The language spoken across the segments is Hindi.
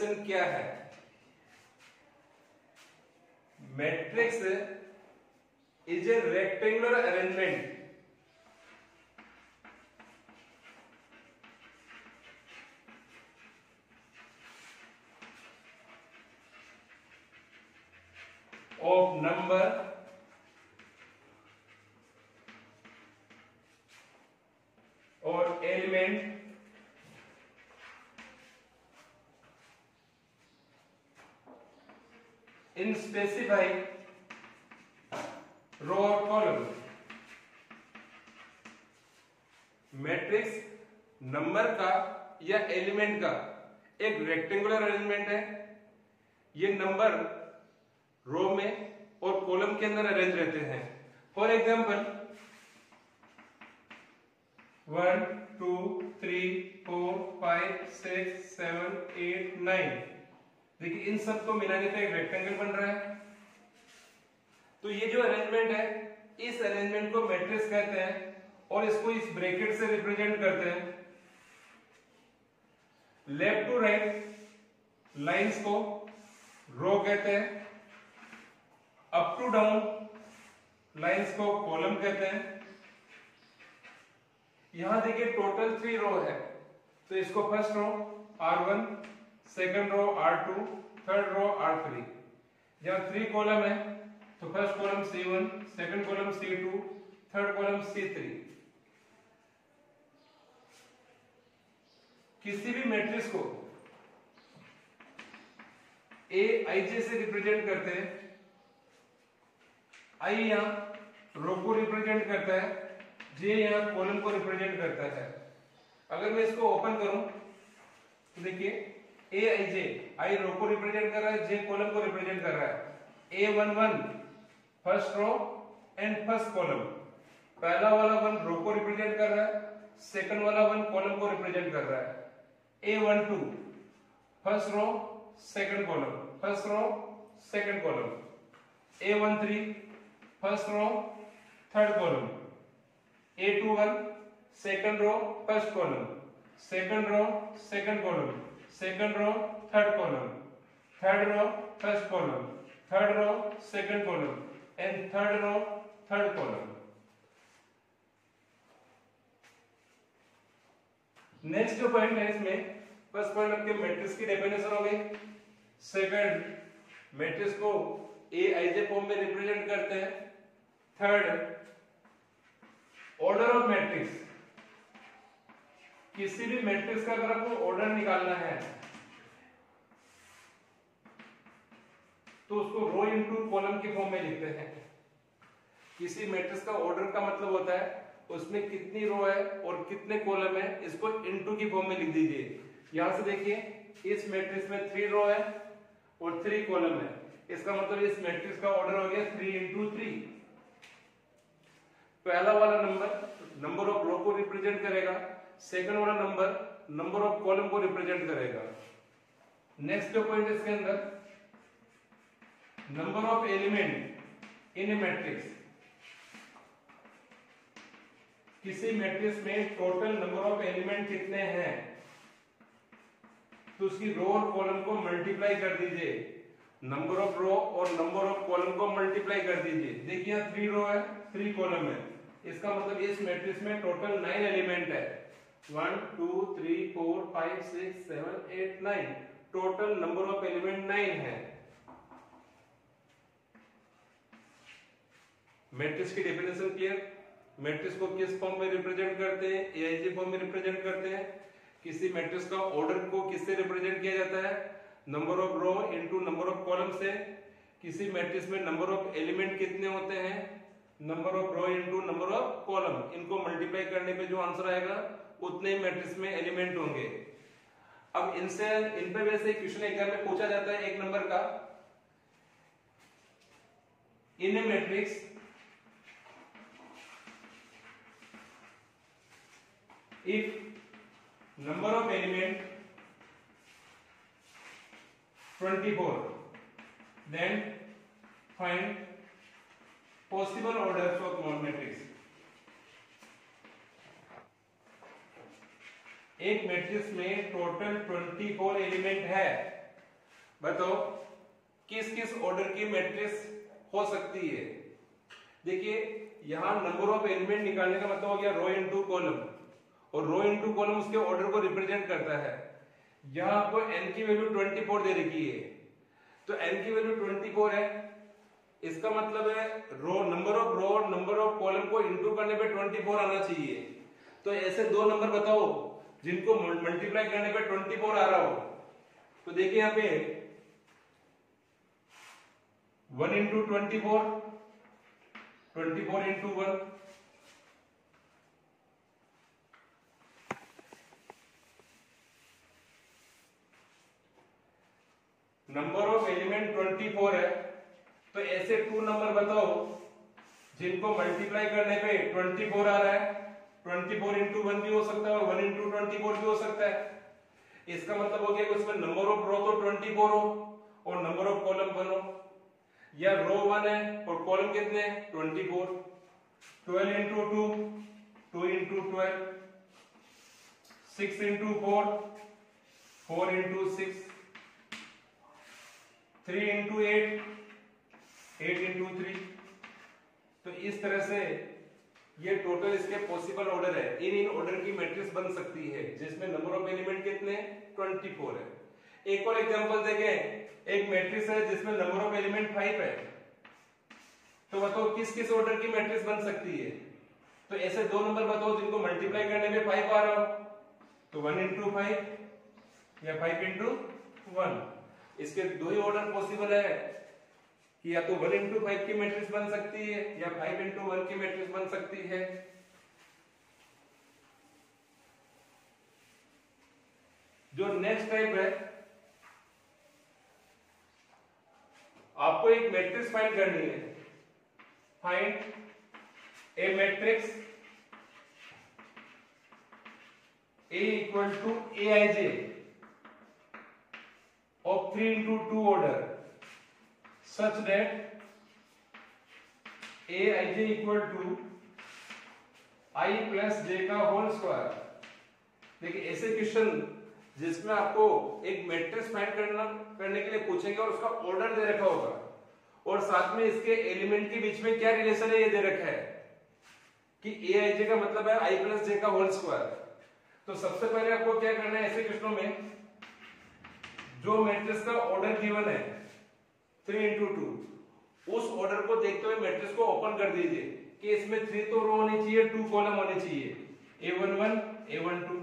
रिलेशन क्या है matrix is a rectangular arrangement in specified row or column. Matrix number का या एलिमेंट का एक रेक्टेंगुलर अरेंजमेंट है ये नंबर रो में और कॉलम के अंदर अरेंज रहते हैं for example one two three four five six seven eight nine देखिए इन सब को मिलाने पे तो एक रेक्टेंगल बन रहा है तो ये जो अरेंजमेंट है इस अरेंजमेंट को मैट्रिक्स कहते हैं और इसको इस ब्रैकेट से रिप्रेजेंट करते हैं लेफ्ट टू राइट लाइंस को रो कहते हैं अप टू डाउन लाइंस को कॉलम कहते हैं यहां देखिए टोटल थ्री रो है तो इसको first row R one second row R two third row R three यहाँ थ्री कॉलम है तो first column C one second column C two third column C three किसी भी मैट्रिक्स को ए आई जे से रिप्रेजेंट करते हैं आई यहां रो को रिप्रेजेंट करता है जे यहां कॉलम को रिप्रेजेंट करता है अगर मैं इसको ओपन करूं तो देखिए ए आई जे आई रो को रिप्रेजेंट कर रहा है जे कॉलम को रिप्रेजेंट कर रहा है a one one first row and first column पहला वाला वन रो को रिप्रेजेंट कर रहा है सेकंड वाला वन कॉलम को रिप्रेजेंट कर रहा है a one two first row second column first row second column a one three first row third column a two one second row first column second row second column second row third column third row first column third row second column and third row third column next जो पॉइंट है इसमें फर्स्ट पॉइंट आपके मैट्रिक्स की डेफिनेशन हो गई सेकंड मैट्रिक्स को ए आई जे फॉर्म में रिप्रेजेंट करते हैं थर्ड ऑर्डर ऑफ मैट्रिक्स किसी भी मैट्रिक्स का अगर आपको ऑर्डर निकालना है तो उसको रो इनटू कॉलम के फॉर्म में लिखते हैं किसी मैट्रिक्स का ऑर्डर का मतलब होता है उसमें कितनी रो है और कितने कॉलम है इसको इनटू की फॉर्म में लिख दीजिए यहां से देखिए इस मैट्रिक्स में थ्री रो है और थ्री कॉलम है इसका मतलब इस मैट्रिक्स का ऑर्डर हो गया थ्री इंटू थ्री पहला वाला नंबर नंबर ऑफ रो को रिप्रेजेंट करेगा सेकंड वाला नंबर नंबर ऑफ कॉलम को रिप्रेजेंट करेगा नेक्स्ट जो पॉइंट इसके अंदर number of element in a matrix किसी मैट्रिक्स में टोटल नंबर ऑफ एलिमेंट कितने हैं तो उसकी रो और कॉलम को मल्टीप्लाई कर दीजिए नंबर ऑफ रो और नंबर ऑफ कॉलम को मल्टीप्लाई कर दीजिए देखिए थ्री रो है थ्री कॉलम है इसका मतलब इस मैट्रिक्स में टोटल नाइन एलिमेंट है one two three four five six seven eight nine total number of element nine है मैट्रिक्स की डेफिनेशन क्लियर मैट्रिक्स को किस फॉर्म में रिप्रेजेंट करते हैं एआईजी फॉर्म में रिप्रेजेंट करते हैं किसी मैट्रिक्स का ऑर्डर को किससे रिप्रेजेंट किया जाता है number of row into number of column से किसी मैट्रिक्स में नंबर ऑफ एलिमेंट कितने होते हैं number of row into number of column इनको मल्टीप्लाई करने पे जो आंसर आएगा उतने मैट्रिक्स में एलिमेंट होंगे अब इनसे इन पे वैसे क्वेश्चन एग्जाम में पूछा जाता है एक नंबर का इन matrix if number of element 24 then find possible orders of non matrix एक मैट्रिक्स में टोटल 24 एलिमेंट है बताओ किस किस ऑर्डर की मैट्रिक्स हो सकती है देखिए यहां नंबर ऑफ एलिमेंट निकालने का मतलब हो गया रो इन टू कॉलम और रो इन टू कॉलम उसके ऑर्डर को रिप्रेजेंट करता है यहां आपको एन की वैल्यू 24 दे रखी है तो एन की वैल्यू 24 है इसका मतलब है रो नंबर ऑफ रो और नंबर ऑफ कॉलम को इंटू करने पे 24 आना चाहिए तो ऐसे दो नंबर बताओ जिनको मल्टीप्लाई करने पे 24 आ रहा हो तो देखिए यहां पे one into twenty four twenty four into one number of element 24 है तो ऐसे टू नंबर बताओ जिनको मल्टीप्लाई करने पे 24 आ रहा है 24 फोर इंटू वन भी हो सकता है और 1 इंटू ट्वेंटी भी हो सकता है इसका मतलब हो गया कि उसमें नंबर ऑफ रो तो 24 हो और नंबर ऑफ कॉलम वन हो या रो वन है और कॉलम कितने twenty 24 four twelve into two two into twelve six into four four into six three into eight eight into three तो इस तरह से ये टोटल इसके पॉसिबल ऑर्डर है इन इन ऑर्डर की मैट्रिक्स बन सकती है जिसमें नंबर ऑफ एलिमेंट कितने ट्वेंटी फोर है एक और एग्जांपल देखे एक मैट्रिक्स है जिसमें नंबर ऑफ एलिमेंट फाइव है तो बताओ किस किस ऑर्डर की मैट्रिक्स बन सकती है तो ऐसे दो नंबर बताओ जिनको मल्टीप्लाई करने में फाइव आ रहा हो तो वन इंटू फाइव या फाइव इंटू वन इसके दो ही ऑर्डर पॉसिबल है कि या तो वन इंटू फाइव की मैट्रिक्स बन सकती है या फाइव इंटू वन की मैट्रिक्स बन सकती है जो नेक्स्ट टाइप है आपको एक मैट्रिक्स फाइंड करनी है find a matrix A equal to a i j of three into two order such that a i j equal to i plus j का होल स्क्वायर देखिए ऐसे क्वेश्चन जिसमें आपको एक मैट्रिक्स फाइंड करना करने के लिए पूछेंगे और उसका ऑर्डर दे रखा होगा और साथ में इसके एलिमेंट के बीच में क्या रिलेशन है ये दे रखा है कि ए आई जे का मतलब है आई प्लस जे का होल स्क्वायर तो सबसे पहले आपको क्या करना है ऐसे क्वेश्चनों में जो मैट्रिक्स का ऑर्डर गिवन है थ्री इंटू टू उस ऑर्डर को देखते हुए मैट्रिक्स को ओपन कर दीजिए कि इसमें थ्री तो रो होनी चाहिए टू कॉलम होने चाहिए a one one a one two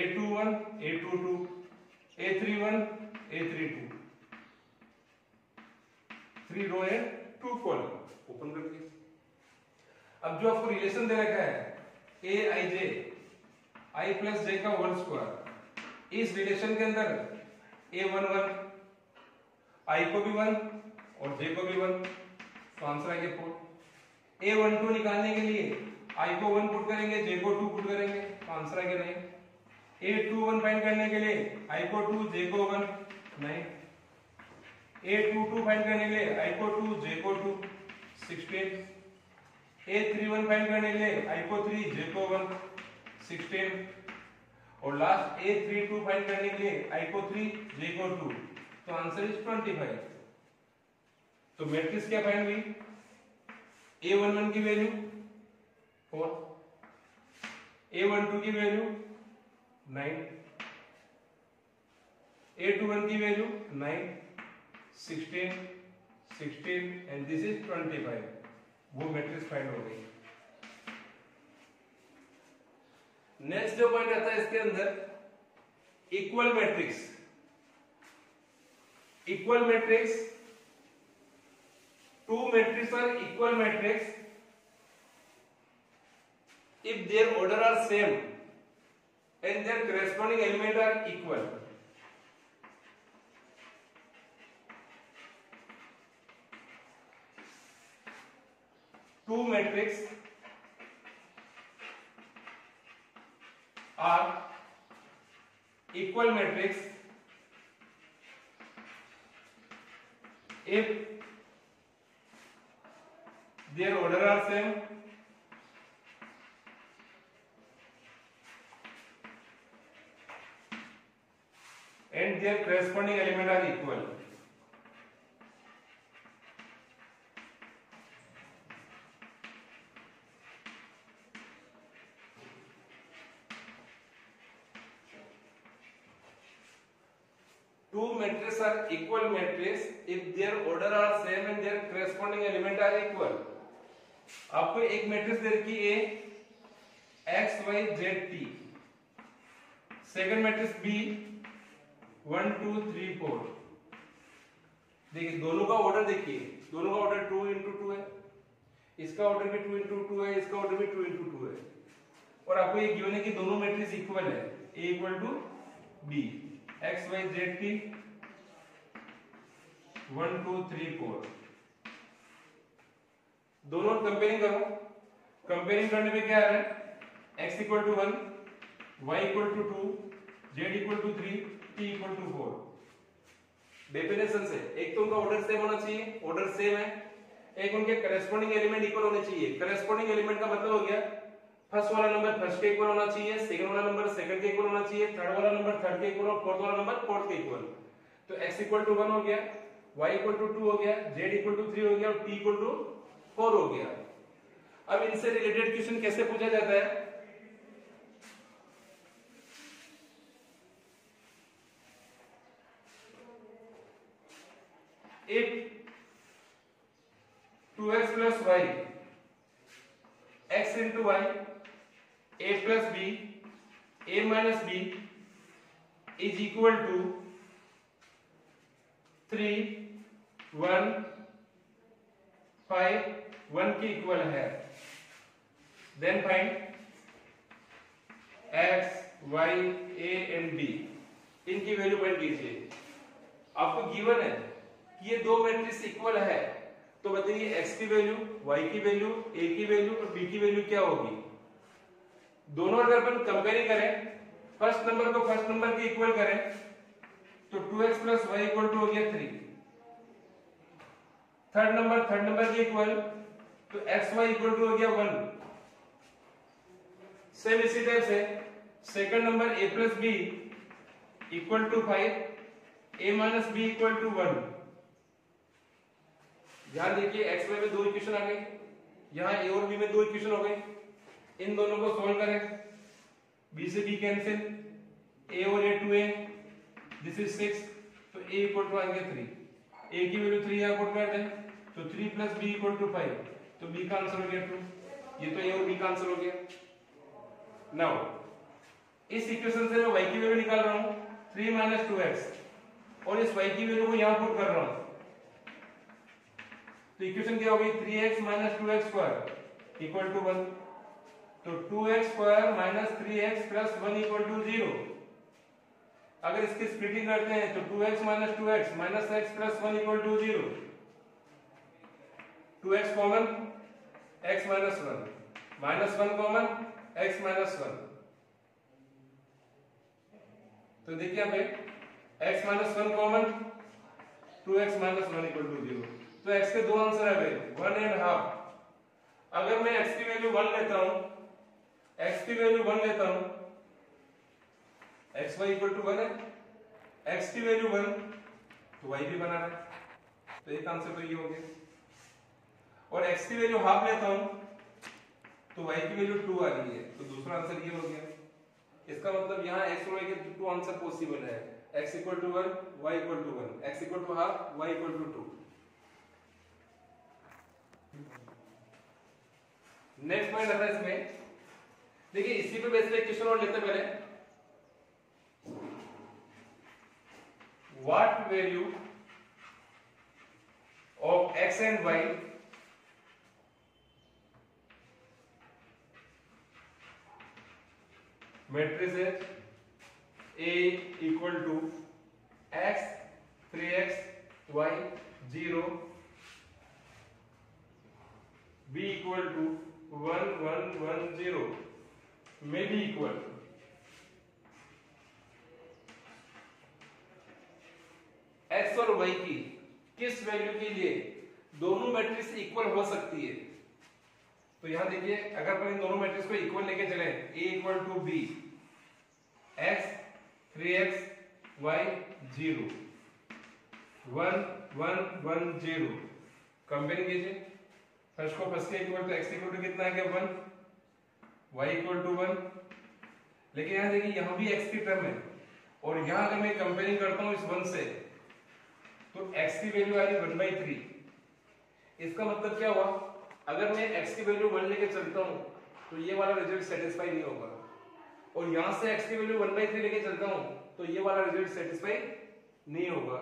a two one a two two a three one a three two three row है टू कॉलम ओपन कर दीजिए अब जो आपको रिलेशन दे रखा है ए आई जे आई प्लस जे का होल स्क्वायर इस रिलेशन के अंदर ए वन वन आई को भी वन और जे को भी वन तो आंसर आएंगे फोर ए वन टू निकालने के लिए आई को वन पुट करेंगे जे को टू पुट करेंगे तो आंसर आएंगे नहीं ए टू वन फाइंड करने के लिए आई को टू जे को वन नहीं ए टू टू फाइंड करने के लिए आई को टू जे को two sixteen A three one find करने के लिए आई को थ्री जे को वन सिक्सटीन और last A three two find करने के लिए आई को थ्री जे को टू तो आंसर इज ट्वेंटी फाइव तो मैट्रिक्स क्या फाइंड हुई ए वन वन की value four a one two की value nine a two one की value nine sixteen sixteen and this is twenty five वो मैट्रिक्स फाइंड हो गई नेक्स्ट जो पॉइंट आता है इसके अंदर equal matrix equal matrix, two matrices are equal matrix if their order are same and their corresponding element are equal. Two matrix are equal matrix if their order are same and their corresponding element are equal matrices are equal matrices if their order are same and their corresponding element are equal आपको एक मैट्रिक्स दे रखी है x y z t second matrix B one two three four देखिए दोनों का ऑर्डर देखिए दोनों का ऑर्डर टू इंटू टू है इसका ऑर्डर भी टू इंटू टू है इसका ऑर्डर भी टू इंटू टू है और आपको ये गिवन है कि दोनों मैट्रिक्स इक्वल है A equal to B x y z t one two three four दोनों कंपेयरिंग करो कंपेयरिंग करने में क्या आ रहा है x equal to one y equal to two z equal to three t equal to four definition से एक तो उनका ऑर्डर सेम होना चाहिए ऑर्डर सेम है एक उनके करेस्पॉन्डिंग एलिमेंट इक्वल होने चाहिए करेस्पॉन्डिंग एलिमेंट का मतलब हो गया फर्स्ट वाला नंबर फर्स्ट के इक्वल होना चाहिए सेकंड वाला नंबर सेकंड के इक्वल होना चाहिए थर्ड वाला नंबर थर्ड के इक्वल और फोर्थ वाला नंबर फोर्थ के इक्वल तो x इक्वल टू वन हो गया y इक्वल टू टू हो गया z इक्वल टू थ्री हो गया और t इक्वल टू फोर हो गया अब इनसे रिलेटेड क्वेश्चन कैसे पूछा जाता है two x plus y x into y a plus b a minus b is equal to three one five one की इक्वल है then find x y a and b इनकी वैल्यू फाइंड कीजिए आपको गिवन है कि ये दो मैट्रिक्स इक्वल है तो बताइए एक्स की वैल्यू वाई की वैल्यू ए की वैल्यू और बी की वैल्यू क्या होगी दोनों अगर अपन कंपेयर करें फर्स्ट नंबर को फर्स्ट नंबर के इक्वल करें तो two x plus y equal to हो गया three third number third number के इक्वल तो एक्स वाई इक्वल टू हो गया वन सेम इसी टाइप से second number a plus b equal to five a minus b equal to one ध्यान देखिए एक्स वाई में दो इक्वेशन आ गए यहां ए और बी में दो इक्वेशन हो गए इन दोनों को सोल्व करें बी से बी कैंसिल ए और a two a this is six तो a इक्वल टू आएंगे थ्री a की वैल्यू थ्री यहाँ पुट कर तो three plus b equal to five तो b का आंसर हो गया टू ये तो ये और बी का आंसर हो गया नाउ इस इक्वेशन से मैं y की वैल्यू निकाल रहा हूं थ्री माइनस टू एक्स और इस y की वैल्यू को यहां पुट कर रहा हूं तो इक्वेशन क्या होगी three x minus two x square equal to one तो two x square minus three x plus one equal to zero अगर इसकी स्प्लिटिंग करते हैं तो 2x x minus two x minus x plus one equal to zero two x common x minus one minus one common x minus one तो देखिए यहाँ पे x minus one common two x minus one equal to zero तो x के दो आंसर है वन एंड हाफ अगर मैं x की वैल्यू वन लेता हूं x की वैल्यू वन लेता हूं x y equal to one है एक्स की वैल्यू वन तो वाई भी बना रहा है तो एक आंसर तो ये हो गया और एक्स की वैल्यू हाफ लेता हूं तो वाई की वैल्यू टू आ रही है तो दूसरा आंसर ये हो गया इसका मतलब यहाँ एक्स और वाई के टू आंसर पॉसिबल है x equal to one y equal to one x equal to half y equal to two next point आता है इसमें देखिए इसी पे बेसिकली क्वेश्चन और लेते पहले what value of x and y matrices A equal to x 3x y 0 b equal to 1 1 1 0 may be equal to x और वाई की किस वैल्यू के लिए दोनों मैट्रिक्स इक्वल हो सकती है तो यहां देखिए अगर अपन इन दोनों मैट्रिक्स को इक्वल लेके चले A equal to B x three x y zero one one one zero compare कीजिए फर्स्ट को फर्स्ट के इक्वल तो एक्स इक्वल टू कितना आ गया one y equal to one लेकिन यहां देखिए यहां भी एक्स की टर्म है और यहां अगर मैं कंपेयरिंग करता हूं इस वन से तो x की वैल्यू आ रही वन बाई थ्री इसका मतलब क्या हुआ अगर मैं x की वैल्यू वन लेके चलता हूँ तो ये वाला रिजल्ट सेटिस्फाई नहीं होगा और यहाँ से x की वैल्यू वन बाई थ्री लेके चलता हूँ तो ये वाला रिजल्ट सेटिस्फाई नहीं होगा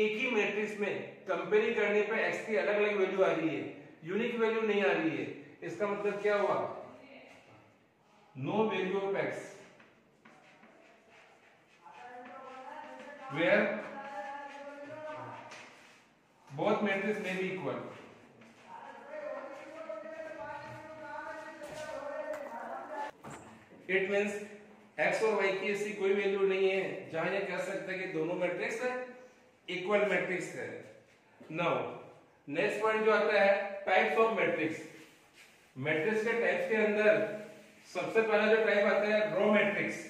एक ही मैट्रिक्स में कंपेयरिंग करने पर x की अलग अलग वैल्यू आ रही है यूनिक वैल्यू नहीं आ रही है इसका मतलब क्या हुआ no value of x where both matrices may be equal it means x और वाई की ऐसी कोई वैल्यू नहीं है जहां ये कह सकते कि दोनों मैट्रिक्स है इक्वल मैट्रिक्स है नाउ नेक्स्ट पॉइंट जो आता है टाइप्स ऑफ मैट्रिक्स मैट्रिक्स के टाइप्स के अंदर सबसे पहला जो टाइप आता है row matrix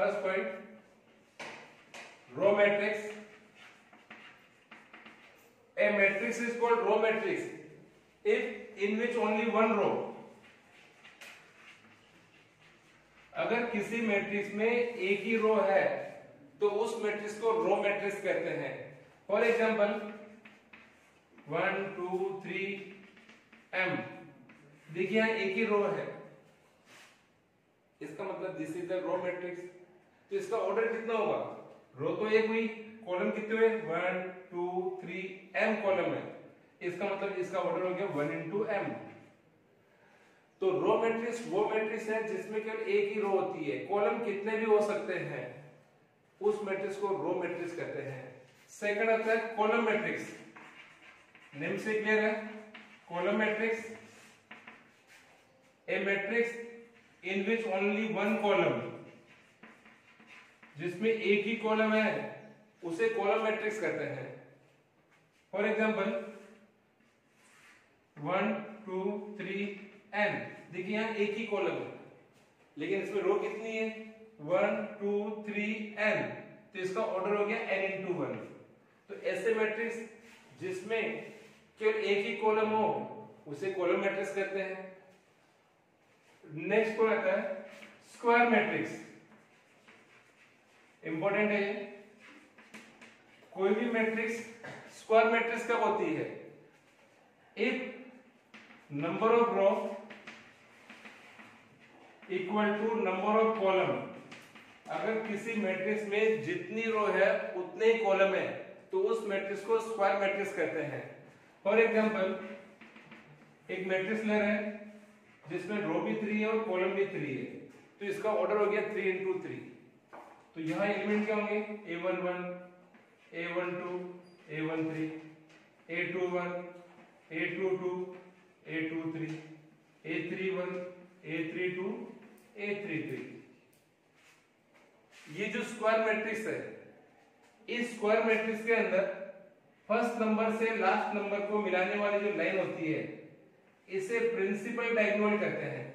first point row matrix a matrix is called row matrix if in which only one row अगर किसी मैट्रिक्स में एक ही रो है तो उस मैट्रिक्स को रो मैट्रिक्स कहते हैं for example one two three m देखिए एक ही रो है इसका मतलब this is the row matrix तो इसका ऑर्डर कितना होगा रो तो एक हुई कॉलम कितने हुए one two three m column है इसका मतलब इसका ऑर्डर हो गया वन इंटू एम तो रो मैट्रिक्स वो मैट्रिक्स है जिसमें केवल एक ही रो होती है कॉलम कितने भी हो सकते हैं उस मैट्रिक्स को रो मैट्रिक्स कहते हैं सेकंड आता है कॉलम मैट्रिक्स नेम से क्लियर है column matrix a matrix in which only one column जिसमें एक ही कॉलम है उसे कॉलम मैट्रिक्स कहते हैं for example one two three n देखिए यहां एक ही कॉलम है लेकिन इसमें रो कितनी है वन टू थ्री एन तो इसका ऑर्डर हो गया एन इंटू वन तो ऐसे मैट्रिक्स जिसमें केवल एक ही कॉलम हो उसे कॉलम मैट्रिक्स कहते हैं नेक्स्ट को आता है स्क्वायर मैट्रिक्स इंपॉर्टेंट है ये कोई भी मैट्रिक्स स्क्वायर मैट्रिक्स कब होती है if number of row equal to number of column अगर किसी मैट्रिक्स में जितनी रो है उतने ही कॉलम है तो उस मैट्रिक्स को स्क्वायर मैट्रिक्स कहते हैं फॉर एग्जांपल एक मैट्रिक्स ले रहे हैं जिसमें रो भी थ्री है और कॉलम भी थ्री है तो इसका ऑर्डर हो गया थ्री इंटू थ्री तो यहाँ एलिमेंट क्या होंगे a one one a one two a one three a two one a two two a two three a three one a three two a three three ये जो स्क्वायर मैट्रिक्स है इस स्क्वायर मैट्रिक्स के अंदर फर्स्ट नंबर से लास्ट नंबर को मिलाने वाली जो लाइन होती है इसे प्रिंसिपल डायगोनल कहते हैं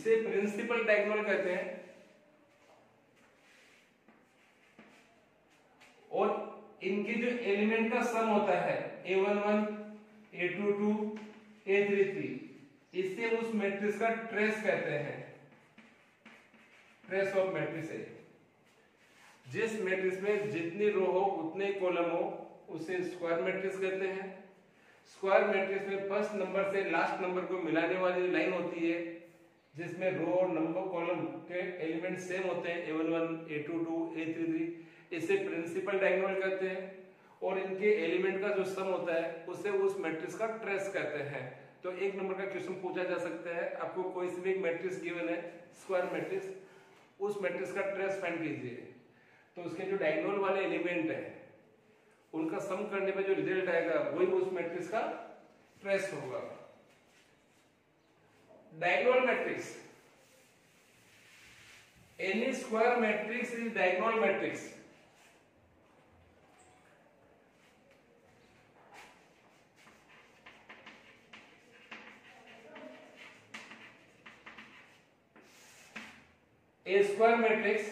इसे प्रिंसिपल डायगोनल कहते हैं और इनके जो एलिमेंट का सम होता है a one one a two two a three three इससे उस मैट्रिक्स का ट्रेस कहते हैं ट्रेस ऑफ मैट्रिक्स है जिस मैट्रिक्स में जितनी रो हो उतने कॉलम हो उसे स्क्वायर मैट्रिक्स कहते हैं स्क्वायर मैट्रिक्स में फर्स्ट नंबर से लास्ट नंबर को मिलाने वाली लाइन होती है जिसमें रो और नंबर कॉलम के एलिमेंट सेम होते हैं a one one a two two a three three इसे प्रिंसिपल डायगोनल कहते हैं और इनके एलिमेंट का जो सम होता है उसे उस मैट्रिक्स का ट्रेस कहते हैं तो एक नंबर का क्वेश्चन पूछा जा सकता है आपको कोई सी भी एक मैट्रिक्स गिवन है स्क्वायर मैट्रिक्स उस मैट्रिक्स का ट्रेस फाइंड कीजिए तो उसके जो डायगोनल वाले एलिमेंट है उनका सम करने पर जो रिजल्ट आएगा वही उस मैट्रिक्स का ट्रेस होगा diagonal matrix. Any square matrix is diagonal matrix. A square matrix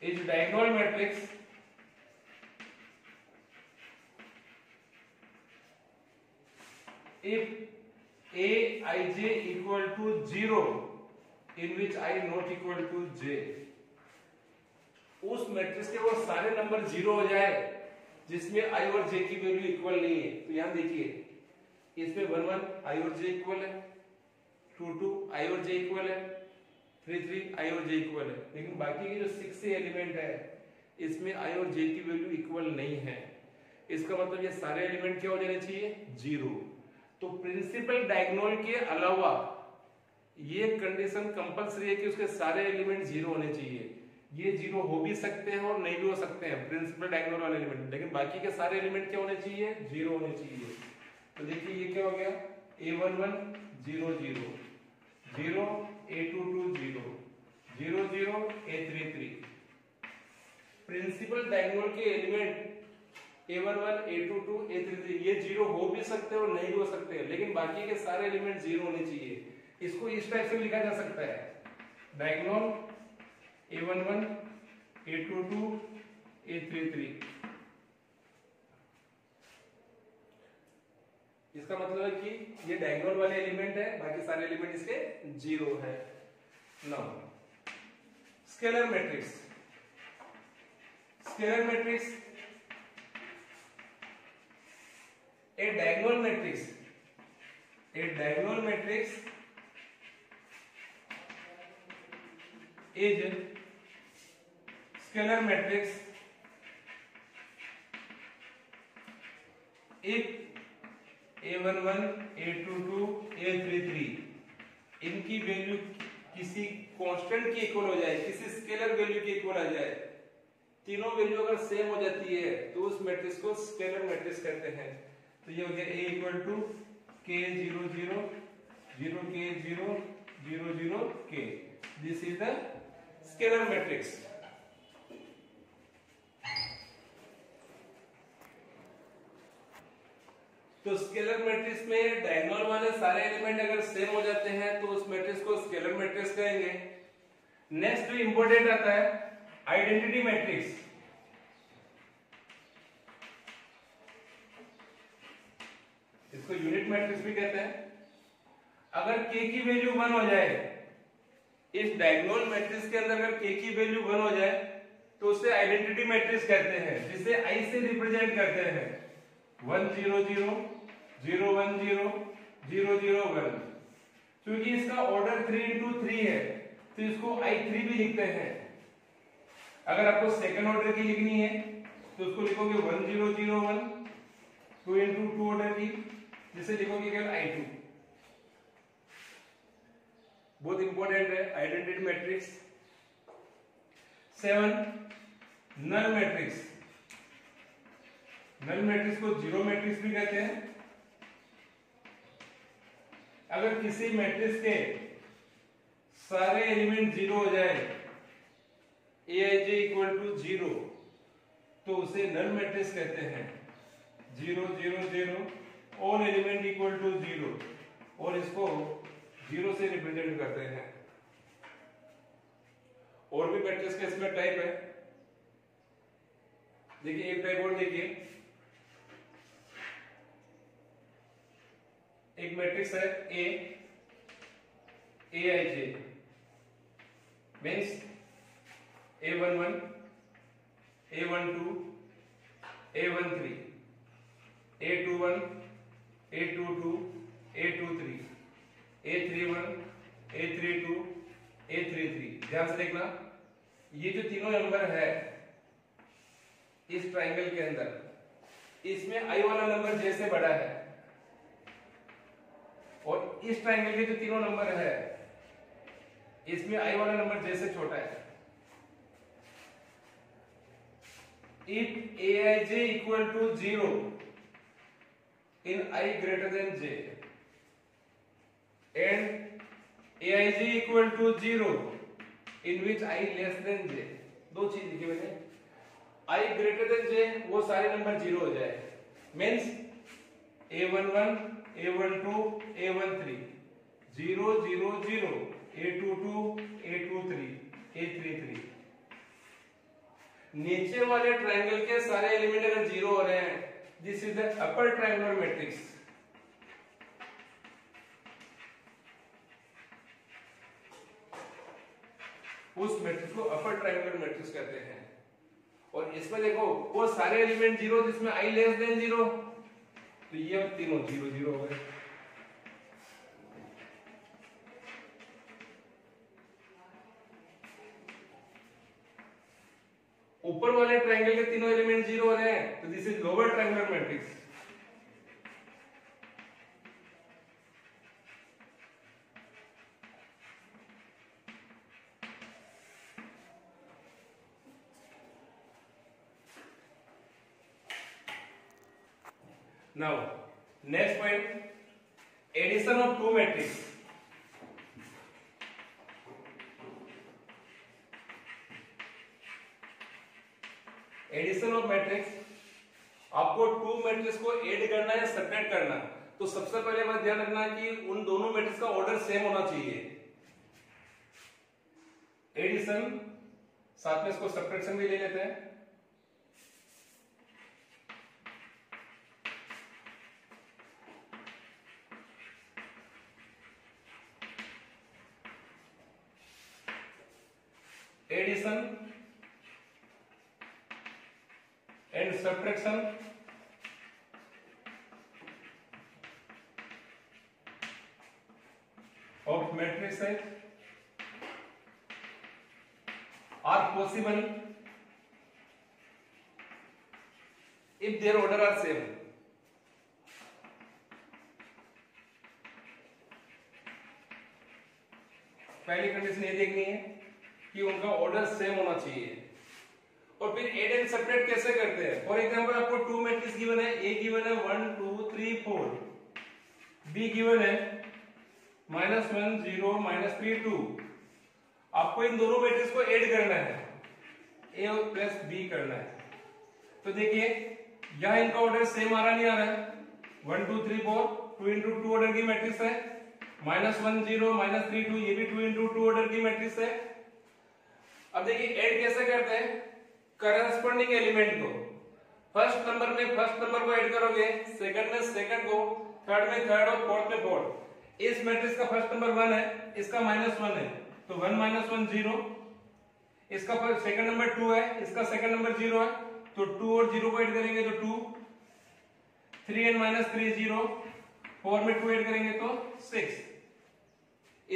is diagonal matrix i j equal to zero in which i not equal to j उस मैट्रिक्स के वो सारे नंबर जीरो हो जाए जिसमें i और j की वैल्यू इक्वल नहीं है तो यहां देखिए इसमें वन वन i और j इक्वल है टू टू i और j इक्वल है थ्री थ्री आई और जे इक्वल है लेकिन बाकी के जो सिक्स एलिमेंट है इसमें आई और जे की वैल्यू इक्वल नहीं है इसका मतलब ये सारे एलिमेंट क्या हो जाने चाहिए जीरो तो प्रिंसिपल डायग्नोल के अलावा ये कंडीशन कंपलसरी है कि उसके सारे एलिमेंट जीरो होने चाहिए ये जीरो हो भी सकते हैं और नहीं भी हो सकते हैं प्रिंसिपल डायग्नोल वाले एलिमेंट लेकिन बाकी के सारे एलिमेंट क्या होने चाहिए जीरो होने चाहिए तो देखिए ये क्या हो गया a one one zero zero zero a two two zero zero zero a three three principal diagonal के element a one one a two two a three three ये जीरो हो भी सकते हैं और नहीं हो सकते हैं लेकिन बाकी के सारे एलिमेंट जीरो होने चाहिए इसको इस टाइप से लिखा जा सकता है diagonal a one one a two two a three three इसका मतलब है कि ये डायगोनल वाले एलिमेंट है बाकी सारे एलिमेंट इसके जीरो है now scalar matrix scalar matrix a diagonal matrix a diagonal matrix is scalar matrix if a11 a22 a33 इनकी वैल्यू किसी कांस्टेंट के इक्वल हो जाए किसी स्केलर वैल्यू के इक्वल आ जाए तीनों वैल्यू अगर सेम हो जाती है तो उस मैट्रिक्स को स्केलर मैट्रिक्स कहते हैं तो ये हो गया a equal to k zero zero zero k zero zero zero k this is the scalar matrix तो स्केलर मैट्रिक्स में डायगोनल वाले सारे एलिमेंट अगर सेम हो जाते हैं तो उस मैट्रिक्स को स्केलर मैट्रिक्स कहेंगे नेक्स्ट जो इंपोर्टेंट आता है आइडेंटिटी मैट्रिक्स इसको यूनिट मैट्रिक्स भी कहते हैं अगर के की वैल्यू वन हो जाए इस डायगोनल मैट्रिक्स के अंदर अगर के की वैल्यू वन हो जाए तो उसे आइडेंटिटी मैट्रिक्स कहते हैं जिसे आई से रिप्रेजेंट करते हैं one zero zero zero one zero zero zero one क्योंकि इसका ऑर्डर थ्री इंटू थ्री है तो इसको आई थ्री भी लिखते हैं अगर आपको सेकंड ऑर्डर की लिखनी है तो उसको लिखोगे one zero zero one two into two order की जिसे लिखोगे केवल आई टू बहुत इंपॉर्टेंट है identity matrix seven null matrix null matrix को जीरो मैट्रिक्स भी कहते हैं अगर किसी मैट्रिक्स के सारे एलिमेंट जीरो हो जाए a i j equal to zero तो उसे नल मैट्रिक्स कहते हैं zero zero zero all element equal to zero और इसको जीरो से रिप्रेजेंट करते हैं और भी मैट्रिक्स के इसमें टाइप है देखिए एक टाइप और देखिए एक मैट्रिक्स है a a i j means a one one a one two a one three a two one a two two a two three a three one a three two a three three ध्यान से देखना ये जो तीनों नंबर है इस ट्राइंगल के अंदर इसमें आई वाला नंबर जैसे से बड़ा है और इस ट्राइंगल के जो तीनों नंबर है इसमें आई वाला नंबर जैसे से छोटा है if a i j equal to zero in i greater than j and aij equal to 0 in which i less than j दो चीज लिखी मैंने i greater than j वो सारे नंबर जीरो हो जाए means a one one a one two a one three zero zero zero a two two a two three a three three नीचे वाले ट्रायंगल के सारे एलिमेंट अगर जीरो हो रहे हैं this is the upper triangular matrix उस मैट्रिक्स को अपर ट्राइंगुलर मैट्रिक्स कहते हैं और इसमें देखो वो सारे एलिमेंट जीरो जिसमें आई लेस देन जीरो तो ये तीनों जीरो जीरो हो गए now next point addition of two matrix addition of matrix आपको टू मैट्रिक्स को एड करना या सेपरेट करना तो सबसे पहले बात ध्यान रखना कि उन दोनों मैट्रिक्स का ऑर्डर सेम होना चाहिए एडिशन साथ में इसको सप्रेक्शन भी ले लेते हैं and subtraction of matrix are possible if their order are same पहली कंडीशन ये देखनी है कि उनका ऑर्डर सेम होना चाहिए और फिर एड एंड सेपरेट कैसे करते हैं फॉर एग्जाम्पल आपको टू मैट्रिक्स गिवन है ए गिवन है one two three four b given है minus one zero minus three two आपको इन दोनों मैट्रिक्स को एड करना है ए और प्लस बी करना है तो देखिए यह इनका ऑर्डर सेम आ रहा नहीं आ रहा है one two three four two into two order की मैट्रिक्स है minus one zero minus three two ये भी टू इंटू टू ऑर्डर की मैट्रिक्स है अब देखिए ऐड कैसे करते हैं करस्पॉन्डिंग एलिमेंट को फर्स्ट नंबर में फर्स्ट नंबर को ऐड करोगे सेकंड में सेकंड को थर्ड में थर्ड और फोर्थ में फोर्थ इस मैट्रिक्स का फर्स्ट नंबर वन है इसका माइनस वन है तो वन माइनस वन जीरो इसका सेकंड नंबर टू है इसका सेकंड नंबर जीरो है तो टू और जीरो को एड करेंगे तो two three and minus three zero four में टू एड करेंगे तो सिक्स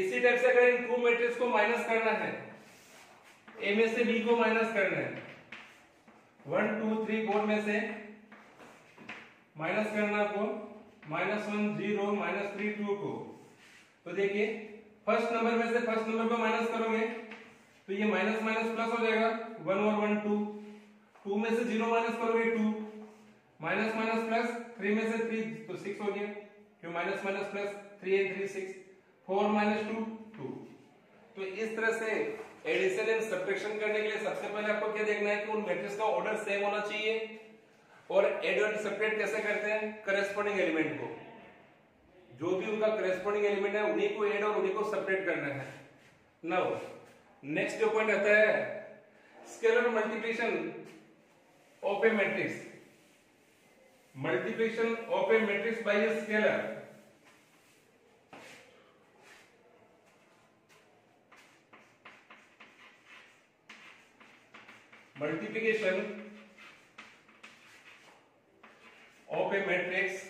इसी टाइप से अगर इन टू मैट्रिक्स को माइनस करना है ए में से बी को माइनस करना है वन टू थ्री फोर में से माइनस करना आपको minus one zero minus three two को तो देखिए फर्स्ट नंबर में से फर्स्ट नंबर को माइनस करोगे तो ये माइनस माइनस प्लस हो जाएगा वन और वन टू टू में से जीरो माइनस करोगे two minus minus plus three में से थ्री तो सिक्स हो गया क्यों minus minus plus three and three six four minus two two तो इस तरह से एडिशन एंड सब्ट्रैक्शन करने के लिए सबसे पहले आपको क्या देखना है कि उन मैट्रिक्स का ऑर्डर सेम होना चाहिए और एड और सब्ट्रैक्ट कैसे करते हैं करस्पॉन्डिंग एलिमेंट को जो भी उनका करस्पॉन्डिंग एलिमेंट है उन्हीं को एड और उन्हीं को सब्ट्रैक्ट करना है नाउ नेक्स्ट जो पॉइंट आता है scalar multiplication of a matrix multiplication of a matrix by a scalar multiplication of a matrix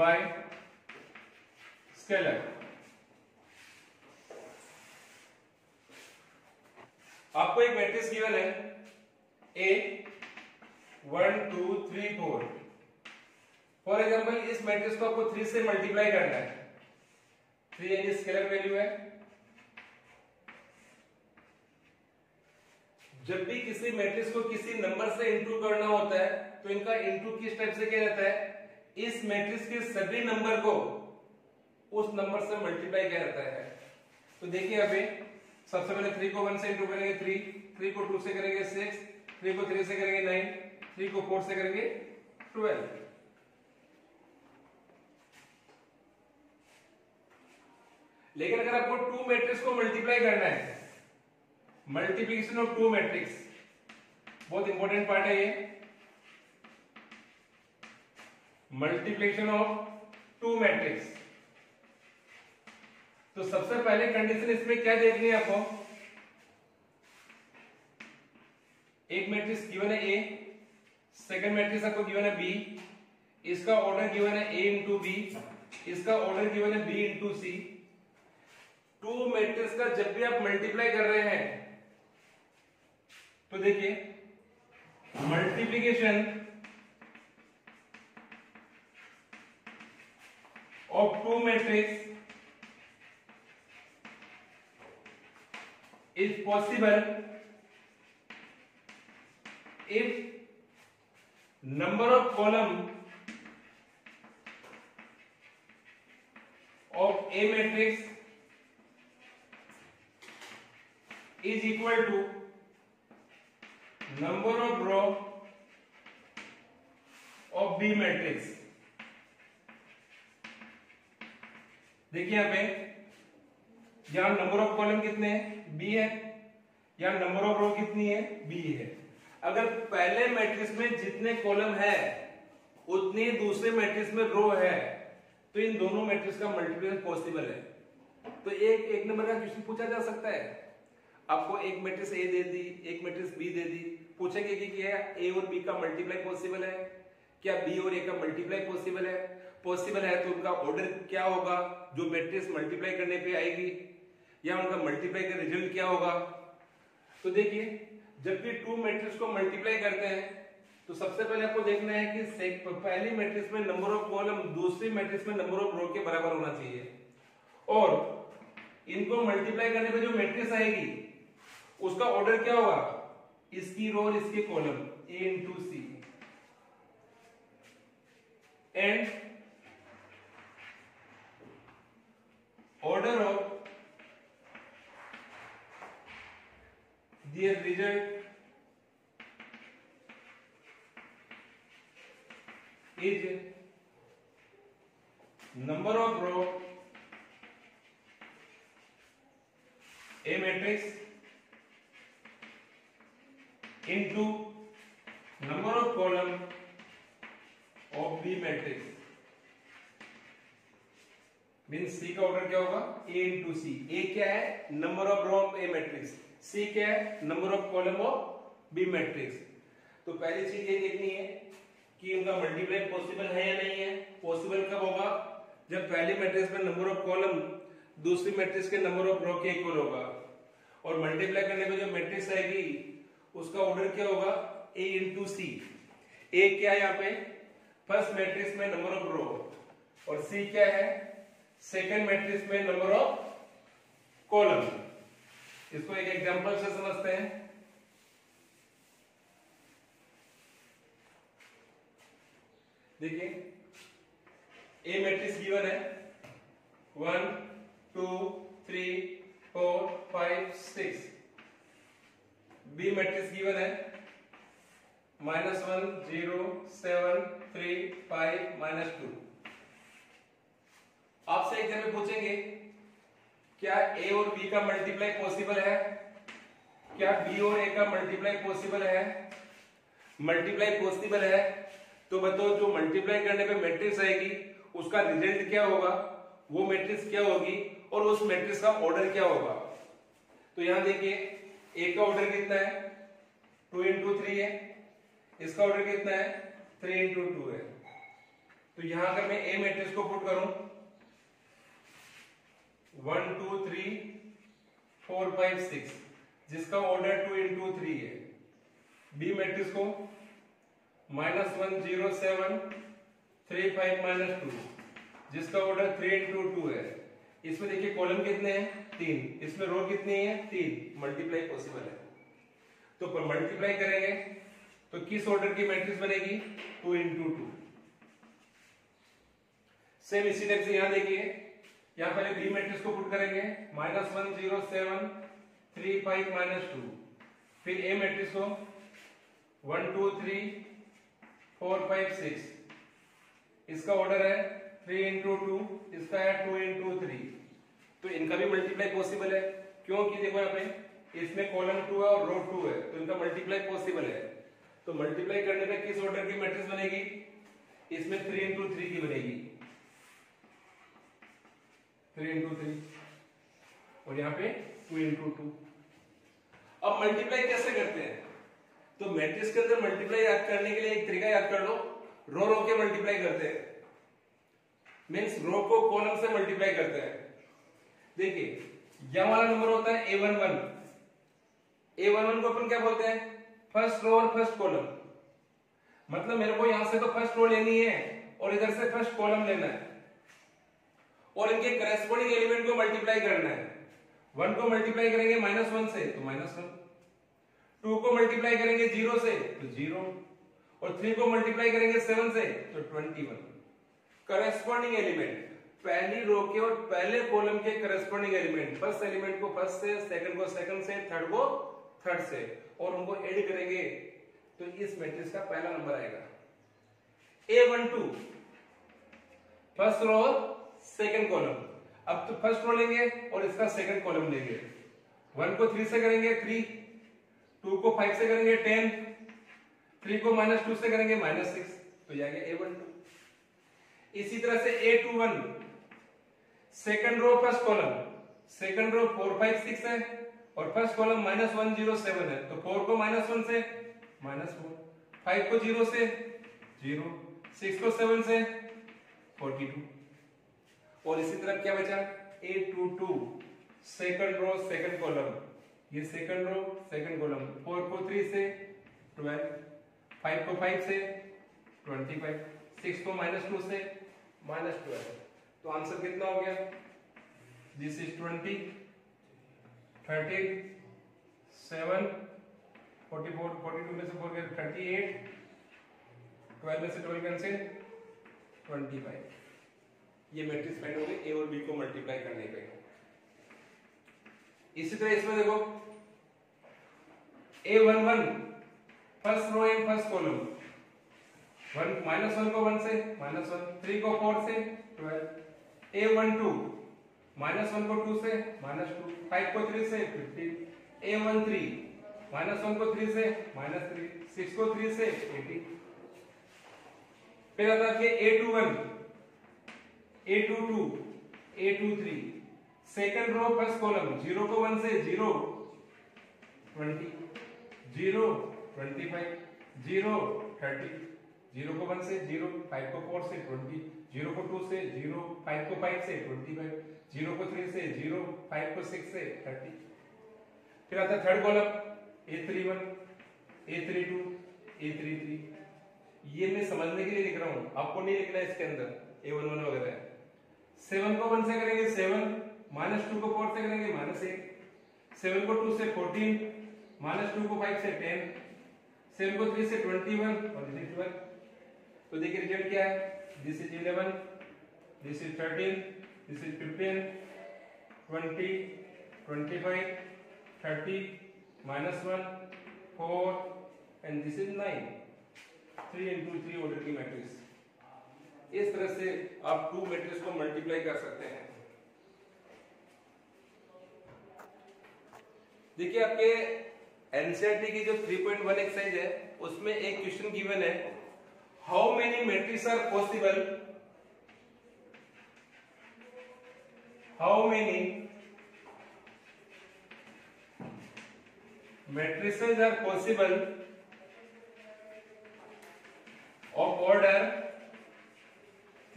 by scalar आपको एक मैट्रिक्स गिवन है a one two three four for example इस मैट्रिक्स को आपको थ्री से मल्टीप्लाई करना है थ्री यानी स्केलर वैल्यू है जब भी किसी मैट्रिक्स को किसी नंबर से इंटू करना होता है तो इनका इंटू किस टाइप से क्या रहता है इस मैट्रिक्स के सभी नंबर को उस नंबर से मल्टीप्लाई किया जाता है तो देखिए अभी सबसे पहले थ्री को वन से इंटू करेंगे थ्री थ्री को टू से करेंगे सिक्स थ्री को थ्री से करेंगे नाइन थ्री को फोर से करेंगे ट्वेल्व लेकिन अगर आपको टू मैट्रिक्स को मल्टीप्लाई करना है मल्टीप्लीकेशन ऑफ टू मैट्रिक्स बहुत इंपॉर्टेंट पार्ट है ये मल्टीप्लीकेशन ऑफ टू मैट्रिक्स तो सबसे पहले कंडीशन इसमें क्या देखनी है आपको एक मैट्रिक्स गिवन है ए सेकंड मैट्रिक्स आपको गिवन है बी इसका ऑर्डर गिवन है ए इंटू बी इसका ऑर्डर गिवन है B into C two matrix का जब भी आप मल्टीप्लाई कर रहे हैं तो देखिए multiplication of two matrix is possible if number of column of a matrix is equal to number of row of B matrix देखिए यहां पे यहां नंबर ऑफ कॉलम कितने हैं बी है यहां नंबर ऑफ रो कितनी है बी है अगर पहले मैट्रिक्स में जितने कॉलम है उतने दूसरे मैट्रिक्स में रो है तो इन दोनों मैट्रिक्स का मल्टीप्लिकेशन पॉसिबल है तो एक एक नंबर का क्वेश्चन पूछा जा सकता है आपको एक मैट्रिक्स ए दे दी एक मैट्रिक्स बी दे दी पूछेंगे कि क्या ए और बी का मल्टीप्लाई पॉसिबल है क्या बी और ए का मल्टीप्लाई पॉसिबल है पॉसिबल है तो उनका ऑर्डर क्या होगा जो मैट्रिक्स मल्टीप्लाई करने पे आएगी या उनका मल्टीप्लाई का रिजल्ट क्या होगा तो देखिए जब भी टू मैट्रिक्स को मल्टीप्लाई करते हैं तो सबसे पहले आपको देखना है कि पहली मैट्रिक्स में नंबर ऑफ कॉलम दूसरी मैट्रिक्स में नंबर ऑफ रो के बराबर होना चाहिए और इनको मल्टीप्लाई करने पे जो मैट्रिक्स आएगी उसका ऑर्डर क्या होगा इसकी रोल इसके column a into c and order of their result is number of row a matrix into number of column of the matrix mean c का ऑर्डर क्या होगा ए इंटू सी ए क्या है number of row of a matrix c क्या है number of column of b matrix तो पहली चीज ये देखनी है कि उनका मल्टीप्लाई पॉसिबल है या नहीं है पॉसिबल कब होगा जब पहले मैट्रिक्स में नंबर ऑफ कॉलम दूसरी मैट्रिक्स के नंबर ऑफ रो के इक्वल होगा और मल्टीप्लाई करने पर जो मैट्रिक्स आएगी उसका ऑर्डर क्या होगा ए इंटू सी ए क्या है यहां पे फर्स्ट मैट्रिक्स में नंबर ऑफ रो और सी क्या है सेकंड मैट्रिक्स में नंबर ऑफ कॉलम इसको एक एग्जांपल से समझते हैं देखिए ए मैट्रिक्स गिवन है one two three four five six B matrix given है minus one zero seven three five minus two आपसे एग्जाम में पूछेंगे क्या ए और बी का मल्टीप्लाई पॉसिबल है क्या बी और ए का मल्टीप्लाई पॉसिबल है मल्टीप्लाई पॉसिबल है तो बताओ जो मल्टीप्लाई करने पे मैट्रिक्स आएगी उसका रिजल्ट क्या होगा वो मैट्रिक्स क्या होगी और उस मैट्रिक्स का ऑर्डर क्या होगा तो यहां देखिए एक का ऑर्डर कितना है टू इंटू थ्री है इसका ऑर्डर कितना है थ्री इंटू टू है तो यहां अगर मैं ए मैट्रिक्स को पुट करूं one two three four five six जिसका ऑर्डर टू इंटू थ्री है बी मैट्रिक्स को minus one zero seven three five minus two जिसका ऑर्डर थ्री इंटू टू है इसमें देखिए कॉलम कितने हैं तीन इसमें रो कितनी है तीन मल्टीप्लाई पॉसिबल है तो पर मल्टीप्लाई करेंगे तो किस ऑर्डर की मैट्रिक्स बनेगी टू इंटू टू सेम इसी टाइप से यहां देखिए यहां पहले बी मैट्रिक्स को पुट करेंगे minus one zero seven three five minus two फिर ए मैट्रिक्स को one two three four five six इसका ऑर्डर है थ्री इंटू टू इसका है टू इंटू थ्री तो इनका भी मल्टीप्लाई पॉसिबल है क्योंकि देखो यहाँ पे इसमें कॉलम टू है और रो टू है तो इनका मल्टीप्लाई पॉसिबल है तो मल्टीप्लाई करने पे किस ऑर्डर की मैट्रिक्स बनेगी इसमें थ्री इंटू थ्री की बनेगी थ्री इंटू थ्री और यहाँ पे टू इंटू टू अब मल्टीप्लाई कैसे करते हैं तो मैट्रिक्स के अंदर मल्टीप्लाई याद करने के लिए एक तरीका याद कर लो रो रो के मल्टीप्लाई करते हैं मीन्स रो को कॉलम से मल्टीप्लाई करते हैं देखिए यहां वाला नंबर होता है A one one A one one को अपन क्या बोलते हैं फर्स्ट रो और फर्स्ट कॉलम मतलब मेरे को यहां से तो फर्स्ट रो लेनी है और इधर से फर्स्ट कॉलम लेना है और इनके करेस्पोंडिंग एलिमेंट को मल्टीप्लाई करना है वन को मल्टीप्लाई करेंगे माइनस वन से तो माइनस वन टू को मल्टीप्लाई करेंगे जीरो से तो जीरो और थ्री को मल्टीप्लाई करेंगे सेवन से तो ट्वेंटी वन करेस्पॉन्डिंग एलिमेंट पहली रो के और पहले कॉलम के करस्पॉन्डिंग एलिमेंट फर्स्ट एलिमेंट को फर्स्ट से सेकंड को सेकंड से थर्ड को थर्ड से और उनको एड करेंगे तो इस मैट्रिक्स का पहला नंबर आएगा a one two first row और सेकेंड कॉलम अब तो फर्स्ट रो लेंगे और इसका सेकंड कॉलम लेंगे वन को थ्री से करेंगे थ्री टू को फाइव से करेंगे टेन थ्री को माइनस टू से करेंगे माइनस सिक्स तो यह आ गया ए वन टू इसी तरह से a two one second row first column second row four five six है और first column minus one zero seven है तो फोर को माइनस वन से माइनस फोर फाइव को जीरो से जीरो सिक्स को सेवन से फोर्टी टू और इसी तरफ क्या बचा at two two second row second column ये second row second column four को थ्री से ट्वेल्व फाइव को फाइव से ट्वेंटी फाइव सिक्स को माइनस टू से माइनस ट्वेल्व तो आंसर कितना हो गया this is twenty thirty seven forty four forty two में से फोर गया थर्टी एट ट्वेल्व में से ट्वेल्व कैंसिल ट्वेंटी फाइव ये मैट्रिक्स फाइंड हो गए ए और बी को मल्टीप्लाई करने पे इसी तरह इसमें देखो A one one first row and first column one minus one को वन से माइनस वन थ्री को फोर से twelve A one two minus one को टू से माइनस टू फाइव को थ्री से fifteen A one three minus one को थ्री से माइनस थ्री सिक्स को थ्री से एटीन फिर आता है A two one A two two A two three second row first column zero को वन से zero twenty zero twenty five zero thirty zero को वन से जीरो फाइव को फोर से ट्वेंटी जीरो को टू से जीरो फाइव को फाइव से ट्वेंटी फाइव जीरो को थ्री से जीरो फाइव को सिक्स से थर्टी फिर आता third column A three one A three two A three three ये मैं समझने के लिए लिख रहा हूँ आपको नहीं लिखना है इसके अंदर ए वन वन वगैरह सेवन को वन से करेंगे सेवन माइनस टू को फोर से करेंगे माइनस एट सेवन को टू से फोर्टीन माइनस टू को फाइव से टेन सेवन को थ्री से ट्वेंटी वन और तो देखिए रिजल्ट क्या है this is 11 this is 13 this is 15 20 25 30 minus 1 4 and this is 9 3 into 3 order की मैट्रिक्स इस तरह से आप टू मैट्रिक्स को मल्टीप्लाई कर सकते हैं देखिए आपके एनसीआरटी e की जो 3.1 एक्सरसाइज है उसमें एक क्वेश्चन गिवन है how many matrices are possible how many matrices are possible of order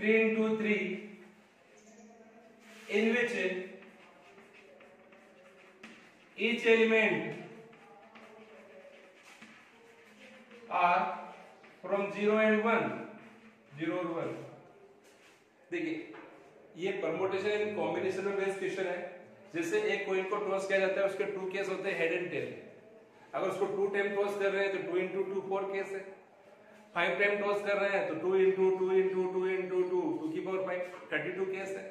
3 into 3 in which each element are from zero and one zero और वन देखिए ये परमोटेशन इन कॉम्बिनेशन में बेस्ट क्वेश्चन है जैसे एक कोइन को टॉस किया जाता है उसके टू केस होते हैं हेड एंड टेल अगर उसको टू टाइम टॉस कर रहे हैं तो two into two four case है फाइव टाइम टॉस कर रहे हैं तो two into two into two into two two की power five thirty two case है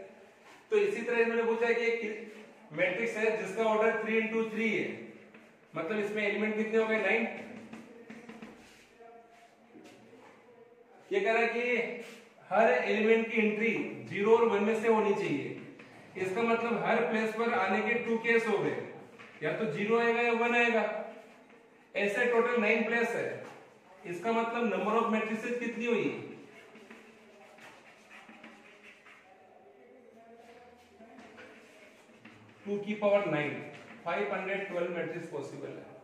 तो इसी तरह इन्होंने पूछा कि एक मैट्रिक्स है जिसका ऑर्डर थ्री इंटू थ्री है मतलब इसमें एलिमेंट कितने हो गए नाइन ये कह रहा है कि हर एलिमेंट की एंट्री जीरो और वन में से होनी चाहिए इसका मतलब हर प्लेस पर आने के टू केस हो गए या तो जीरो आएगा या वन आएगा ऐसे टोटल नाइन प्लेस है इसका मतलब नंबर ऑफ मैट्रिक कितनी हुई टू की power nine five hundred twelve matrix possible है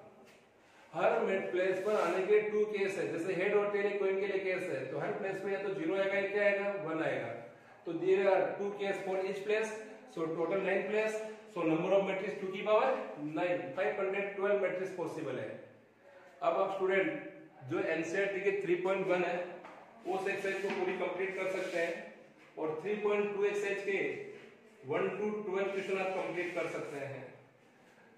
हर मिड प्लेस पर आने के टू केस है जैसे हेड और टेल कोइन के लिए केस है तो हर प्लेस पे या तो जीरो आएगा या क्या आएगा वन आएगा तो are two case for each place so total nine place so number of matrix two की power nine five hundred twelve matrix possible है अब आप स्टूडेंट जो एनसीआर e के 3.1 है उस एक्सरसाइज को पूरी कंप्लीट कर सकते हैं और 3.2 एक्सरसाइज के 1 टू 12 क्वेश्चन आप कंप्लीट कर सकते हैं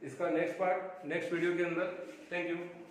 इसका नेक्स्ट पार्ट नेक्स्ट वीडियो के अंदर थैंक यू